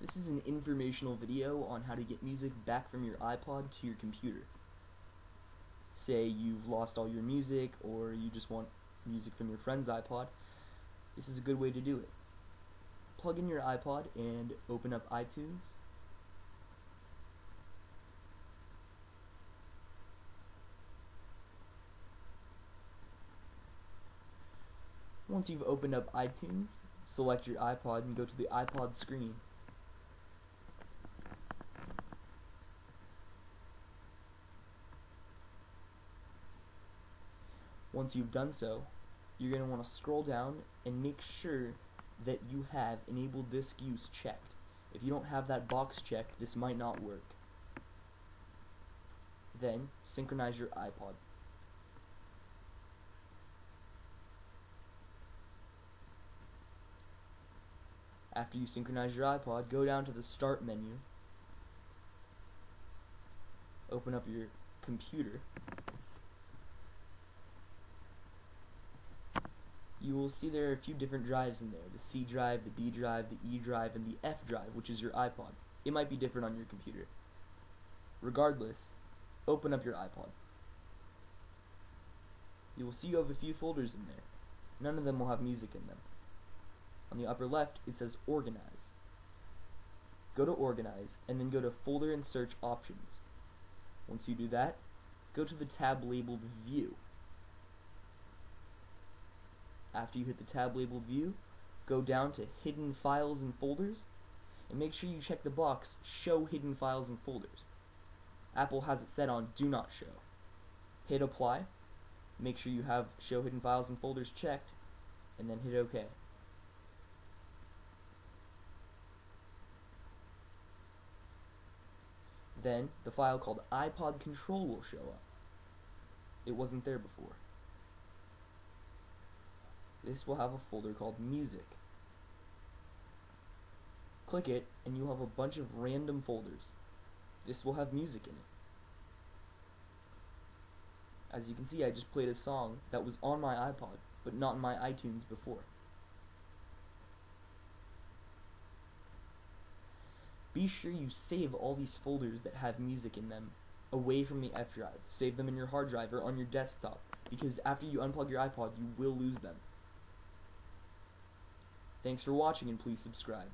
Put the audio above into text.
This is an informational video on how to get music back from your iPod to your computer. Say you've lost all your music or you just want music from your friend's iPod. This is a good way to do it. Plug in your iPod and open up iTunes. Once you've opened up iTunes, select your iPod and go to the iPod screen. Once you've done so, you're going to want to scroll down and make sure that you have enable disk use checked. If you don't have that box checked, this might not work. Then, synchronize your iPod. After you synchronize your iPod, go down to the Start menu, open up your computer, you will see there are a few different drives in there. The C drive, the D drive, the E drive, and the F drive, which is your iPod. It might be different on your computer. Regardless, open up your iPod. You will see you have a few folders in there. None of them will have music in them. On the upper left, it says Organize. Go to Organize, and then go to Folder and Search Options. Once you do that, go to the tab labeled View. After you hit the tab labeled View, go down to Hidden Files and Folders, and make sure you check the box Show Hidden Files and Folders. Apple has it set on Do Not Show. Hit Apply, make sure you have Show Hidden Files and Folders checked, and then hit OK. Then, the file called iPod Control will show up. It wasn't there before. This will have a folder called Music. Click it, and you'll have a bunch of random folders. This will have music in it. As you can see, I just played a song that was on my iPod, but not in my iTunes before. Be sure you save all these folders that have music in them away from the F drive. Save them in your hard drive or on your desktop, because after you unplug your iPod, you will lose them. Thanks for watching and please subscribe.